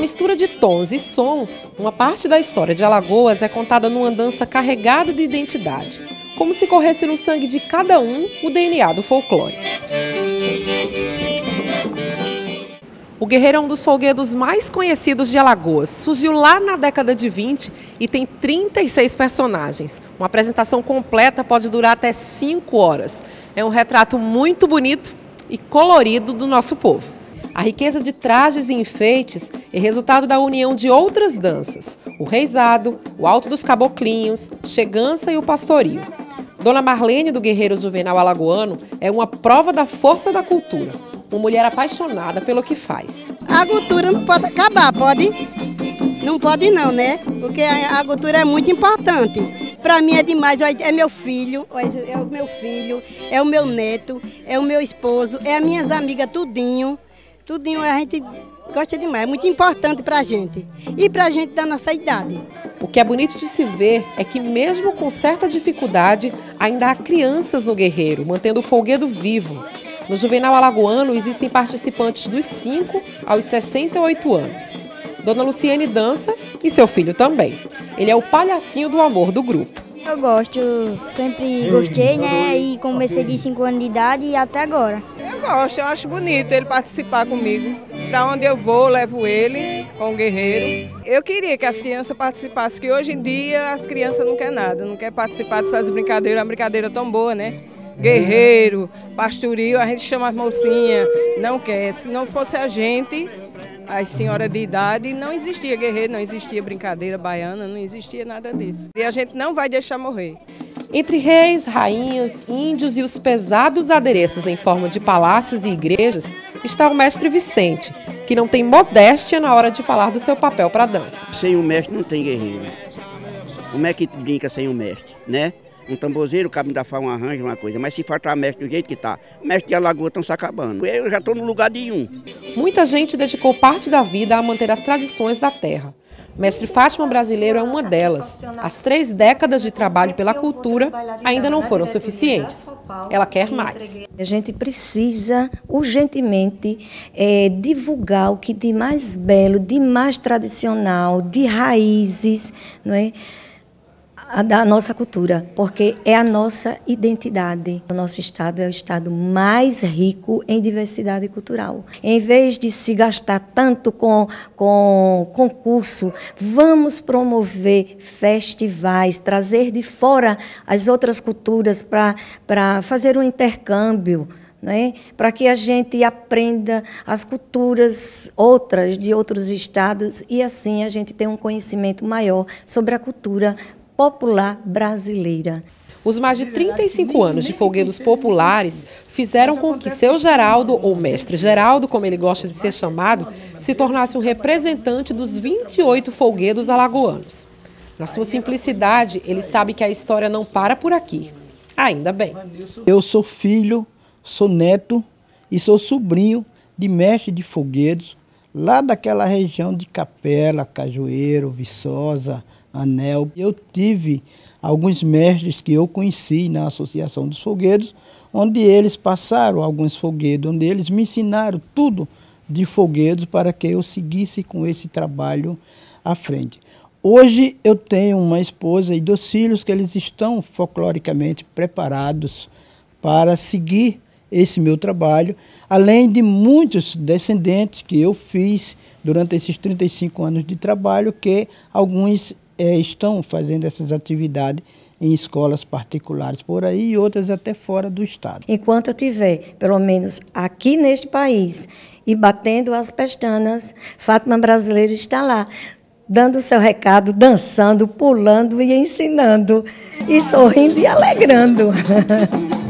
mistura de tons e sons, uma parte da história de Alagoas é contada numa dança carregada de identidade, como se corresse no sangue de cada um o DNA do folclore. O Guerreiro é um dos folguedos mais conhecidos de Alagoas. Surgiu lá na década de 20 e tem 36 personagens. Uma apresentação completa pode durar até 5 horas. É um retrato muito bonito e colorido do nosso povo. A riqueza de trajes e enfeites é resultado da união de outras danças: o reizado, o alto dos caboclinhos, chegança e o pastorio. Dona Marlene do Guerreiro Juvenal Alagoano é uma prova da força da cultura uma mulher apaixonada pelo que faz. A cultura não pode acabar, pode? Não pode não, né? Porque a cultura é muito importante. Para mim é demais, é meu filho, é o meu filho, é o meu neto, é o meu esposo, é as minhas amigas, tudinho. Tudinho a gente gosta demais, é muito importante para a gente e para a gente da nossa idade. O que é bonito de se ver é que, mesmo com certa dificuldade, ainda há crianças no Guerreiro, mantendo o folguedo vivo. No Juvenal Alagoano existem participantes dos 5 aos 68 anos. Dona Luciane dança e seu filho também. Ele é o palhacinho do amor do grupo. Eu gosto, sempre gostei, né? E comecei de 5 anos de idade e até agora. Gosto, eu acho bonito ele participar comigo. Para onde eu vou, levo ele com o guerreiro. Eu queria que as crianças participassem, que hoje em dia as crianças não querem nada, não querem participar dessas brincadeiras, uma brincadeira tão boa, né? guerreiro, pastoril, a gente chama as mocinhas, não quer. Se não fosse a gente, as senhoras de idade, não existia guerreiro, não existia brincadeira baiana, não existia nada disso. E a gente não vai deixar morrer. Entre reis, rainhas, índios e os pesados adereços em forma de palácios e igrejas, está o mestre Vicente, que não tem modéstia na hora de falar do seu papel para a dança. Sem o mestre não tem guerreiro. Como é que brinca sem o mestre, né? um tamborzeiro, o cabo da faz um arranjo, uma coisa. Mas se faltar mestre do jeito que está, mestre de Alagoa estão se acabando. Eu já estou no lugar de um. Muita gente dedicou parte da vida a manter as tradições da terra. Mestre Fátima Brasileiro é uma delas. As três décadas de trabalho pela cultura ainda não foram suficientes. Ela quer mais. A gente precisa urgentemente é, divulgar o que de mais belo, de mais tradicional, de raízes, não é? Da nossa cultura, porque é a nossa identidade. O nosso estado é o estado mais rico em diversidade cultural. Em vez de se gastar tanto com, com concurso, vamos promover festivais, trazer de fora as outras culturas para fazer um intercâmbio. Né? para que a gente aprenda as culturas outras de outros estados e assim a gente tenha um conhecimento maior sobre a cultura popular brasileira. Os mais de 35 anos de folguedos populares fizeram com que seu Geraldo, ou mestre Geraldo, como ele gosta de ser chamado, se tornasse um representante dos 28 folguedos alagoanos. Na sua simplicidade, ele sabe que a história não para por aqui. Ainda bem. Eu sou filho, sou neto e sou sobrinho de mestre de folguedos lá daquela região de Capela, Cajueiro, Viçosa, Anel. Eu tive alguns mestres que eu conheci na Associação dos Fogueiros, onde eles passaram alguns foguedos, onde eles me ensinaram tudo de foguedos para que eu seguisse com esse trabalho à frente. Hoje eu tenho uma esposa e dois filhos que eles estão folcloricamente preparados para seguir esse meu trabalho, além de muitos descendentes que eu fiz durante esses 35 anos de trabalho, que alguns é, estão fazendo essas atividades em escolas particulares por aí e outras até fora do estado. Enquanto eu tiver, pelo menos aqui neste país, e batendo as pestanas, Fátima Brasileira está lá, dando o seu recado, dançando, pulando e ensinando, e sorrindo e alegrando.